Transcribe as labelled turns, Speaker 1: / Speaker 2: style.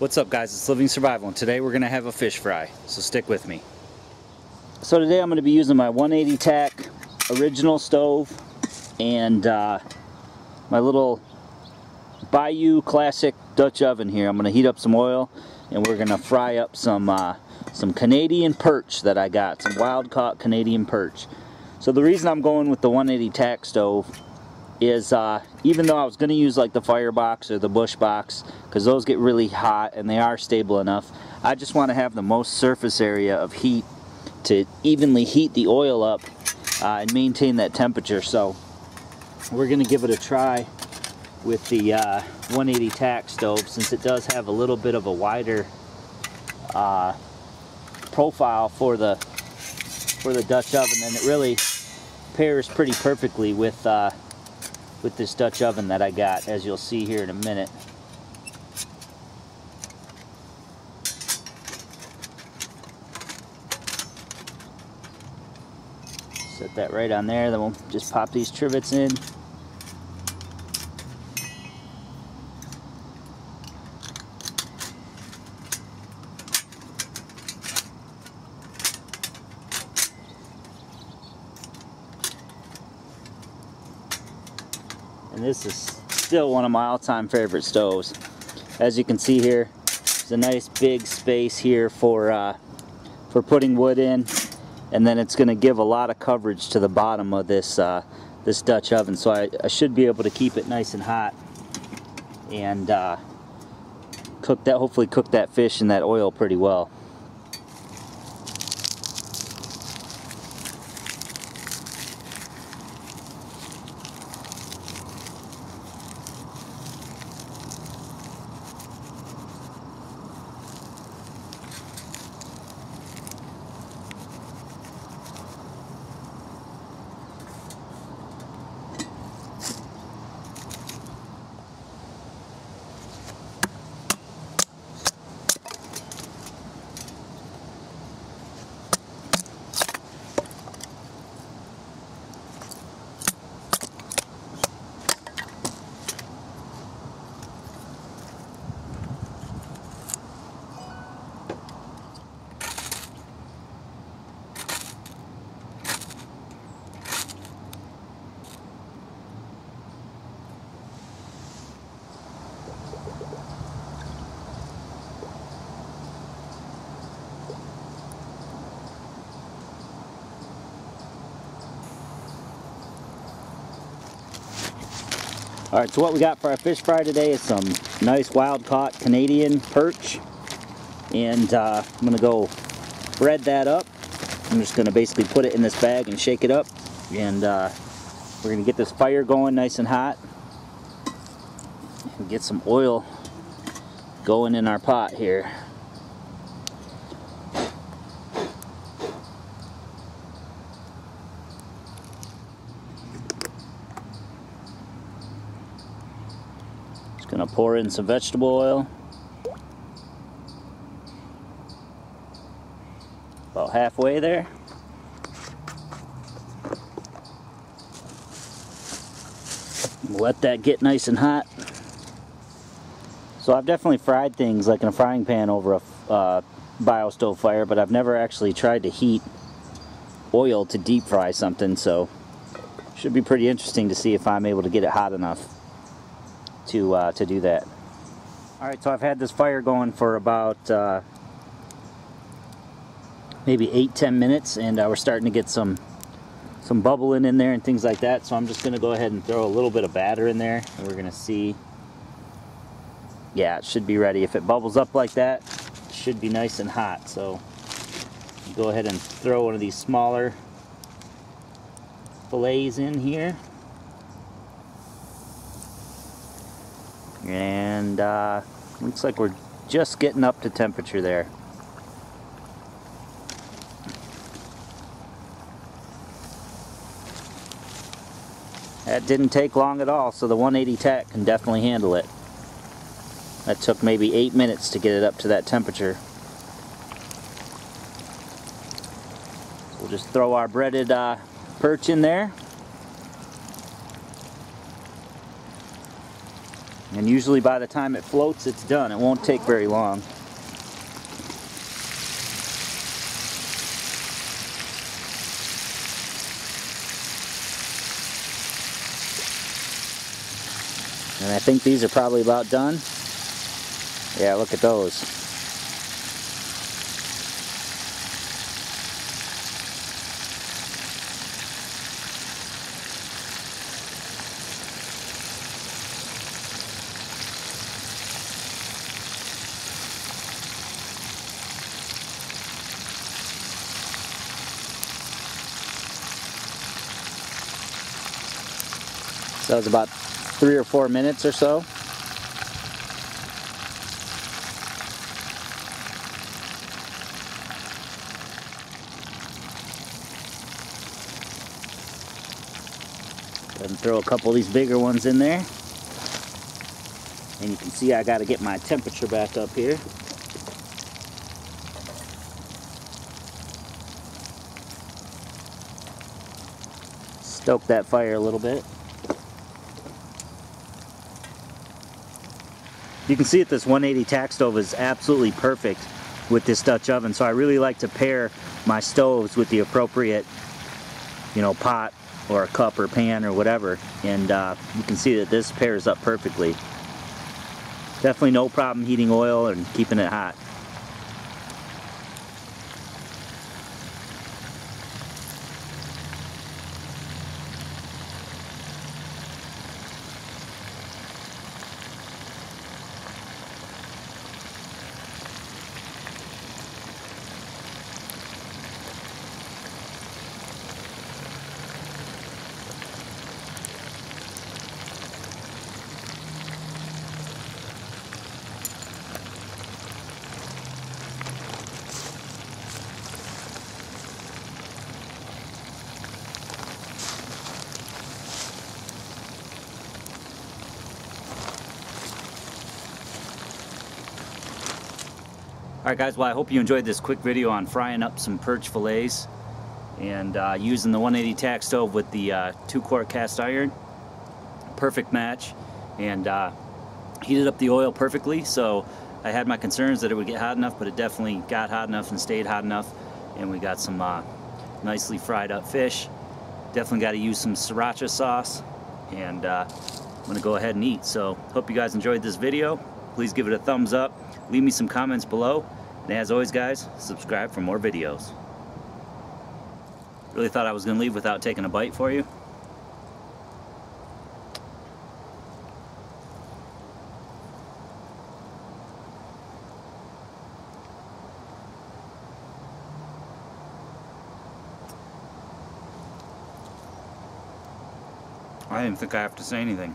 Speaker 1: What's up guys, it's Living Survival and today we're going to have a fish fry, so stick with me. So today I'm going to be using my 180 tack original stove and uh, my little Bayou Classic Dutch oven here. I'm going to heat up some oil and we're going to fry up some uh, some Canadian perch that I got, some wild caught Canadian perch. So the reason I'm going with the 180 tack stove is uh, even though I was going to use like the firebox or the Bushbox because those get really hot and they are stable enough I just want to have the most surface area of heat to evenly heat the oil up uh, and maintain that temperature. So we're going to give it a try with the uh, 180 tack stove since it does have a little bit of a wider uh, profile for the for the Dutch oven and it really pairs pretty perfectly with uh, with this Dutch oven that I got, as you'll see here in a minute. Set that right on there, then we'll just pop these trivets in. And this is still one of my all-time favorite stoves. As you can see here there's a nice big space here for uh, for putting wood in. And then it's going to give a lot of coverage to the bottom of this uh, this Dutch oven. So I, I, should be able to keep it nice and hot and uh, cook that hopefully cook that fish in that oil pretty well All right, so what we got for our fish fry today is some nice wild caught Canadian perch. And uh, I'm gonna go bread that up. I'm just gonna basically put it in this bag and shake it up. And uh, we're gonna get this fire going nice and hot. And get some oil going in our pot here. Gonna pour in some vegetable oil. About halfway there. Let that get nice and hot. So I've definitely fried things like in a frying pan over a uh, bio stove fire, but I've never actually tried to heat oil to deep fry something, so should be pretty interesting to see if I'm able to get it hot enough to, uh, to do that. Alright, so I've had this fire going for about uh, maybe 8-10 minutes and uh, we're starting to get some some bubbling in there and things like that. So I'm just going to go ahead and throw a little bit of batter in there and we're going to see. Yeah, it should be ready. If it bubbles up like that, it should be nice and hot. So go ahead and throw one of these smaller fillets in here. And uh, looks like we're just getting up to temperature there. That didn't take long at all, so the 180 tack can definitely handle it. That took maybe eight minutes to get it up to that temperature. We'll just throw our breaded uh, perch in there. And usually by the time it floats, it's done. It won't take very long. And I think these are probably about done. Yeah, look at those. That was about three or four minutes or so. And throw a couple of these bigger ones in there. And you can see I got to get my temperature back up here. Stoke that fire a little bit. You can see that this 180 tack stove is absolutely perfect with this Dutch oven. So I really like to pair my stoves with the appropriate, you know, pot or a cup or pan or whatever. And uh, you can see that this pairs up perfectly. Definitely no problem heating oil and keeping it hot. Alright guys, well I hope you enjoyed this quick video on frying up some perch fillets and uh, using the 180 tack stove with the uh, 2 quart cast iron. Perfect match and uh, heated up the oil perfectly so I had my concerns that it would get hot enough but it definitely got hot enough and stayed hot enough and we got some uh, nicely fried up fish. Definitely got to use some sriracha sauce and uh, I'm going to go ahead and eat. So hope you guys enjoyed this video. Please give it a thumbs up leave me some comments below. And as always guys, subscribe for more videos. Really thought I was going to leave without taking a bite for you. I didn't think I have to say anything.